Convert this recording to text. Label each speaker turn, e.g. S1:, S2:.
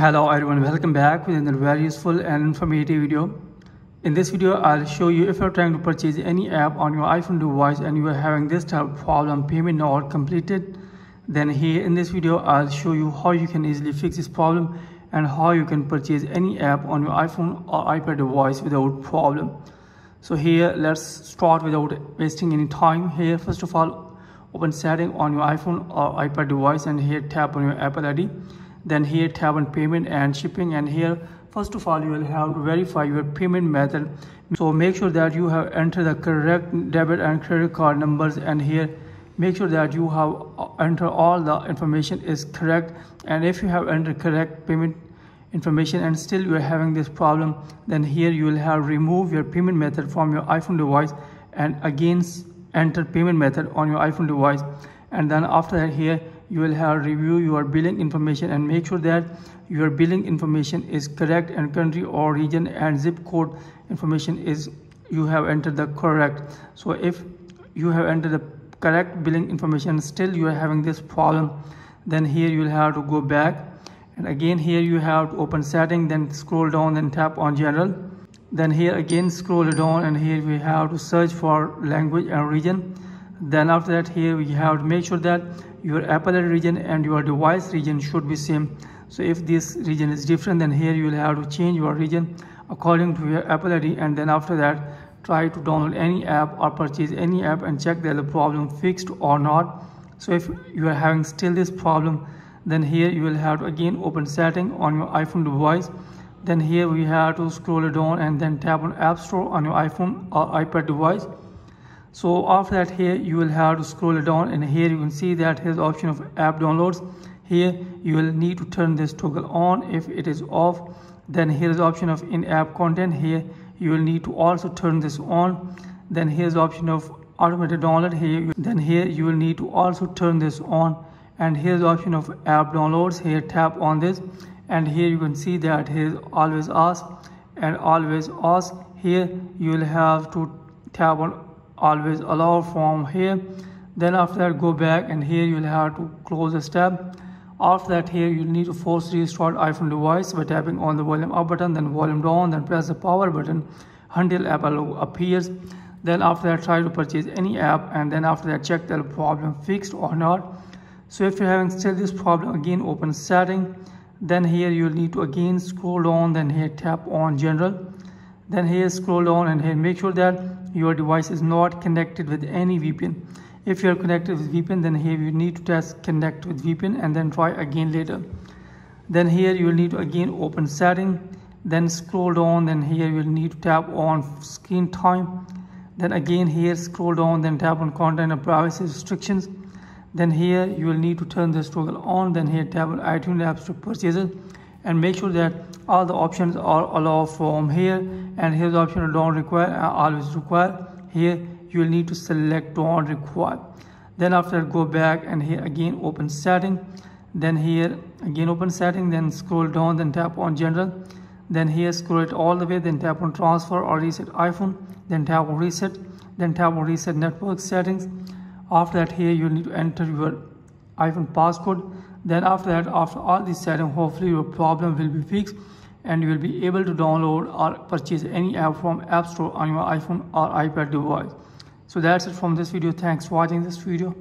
S1: Hello everyone, welcome back with another very useful and informative video. In this video, I'll show you if you're trying to purchase any app on your iPhone device and you are having this type of problem, payment not completed, then here in this video, I'll show you how you can easily fix this problem and how you can purchase any app on your iPhone or iPad device without problem. So here, let's start without wasting any time. Here, first of all, open setting on your iPhone or iPad device and here tap on your Apple ID then here tap on payment and shipping. And here first of all you will have to verify your payment method. So make sure that you have entered the correct debit and credit card numbers. And here make sure that you have entered all the information is correct. And if you have entered correct payment information and still you are having this problem then here you will have remove your payment method from your iphone device and again enter payment method on your iphone device. And then after that here you will have review your billing information and make sure that your billing information is correct and country or region and zip code information is you have entered the correct. So if you have entered the correct billing information still you are having this problem then here you will have to go back. And again here you have to open setting then scroll down then tap on general. Then here again scroll down and here we have to search for language and region. Then after that here we have to make sure that your apple region and your device region should be same. So if this region is different then here you will have to change your region according to your apple id and then after that try to download any app or purchase any app and check that the problem fixed or not. So if you are having still this problem then here you will have to again open setting on your iphone device. Then here we have to scroll down and then tap on app store on your iphone or ipad device so after that here you will have to scroll it down and here you can see that here's option of app downloads. Here you will need to turn this toggle on. If it is off then here is the option of in-app content. Here you will need to also turn this on. Then here's the option of automated download. Here then here you will need to also turn this on. And here's the option of app downloads. Here tap on this. And here you can see that here's always ask and always ask here you will have to tap on always allow from here. Then after that go back and here you will have to close the step. After that here you need to force restart iphone device by tapping on the volume up button then volume down then press the power button until apple logo appears. Then after that try to purchase any app and then after that check the problem fixed or not. So if you're having still this problem again open setting. Then here you'll need to again scroll down then here tap on general then here scroll down and here make sure that your device is not connected with any VPN if you are connected with VPN then here you need to test connect with VPN and then try again later. Then here you will need to again open setting. Then scroll down then here you will need to tap on screen time. Then again here scroll down then tap on content and privacy restrictions. Then here you will need to turn this toggle on. Then here tap on iTunes App Store purchases and make sure that all the options are allowed from here and here's the option don't require uh, always require. Here you will need to select don't require. Then after go back and here again open setting. Then here again open setting then scroll down then tap on general. Then here scroll it all the way then tap on transfer or reset iphone. Then tap on reset. Then tap on reset network settings. After that here you need to enter your iphone passcode. Then after that after all this setting hopefully your problem will be fixed and you will be able to download or purchase any app from app store on your iphone or ipad device. So that's it from this video. Thanks for watching this video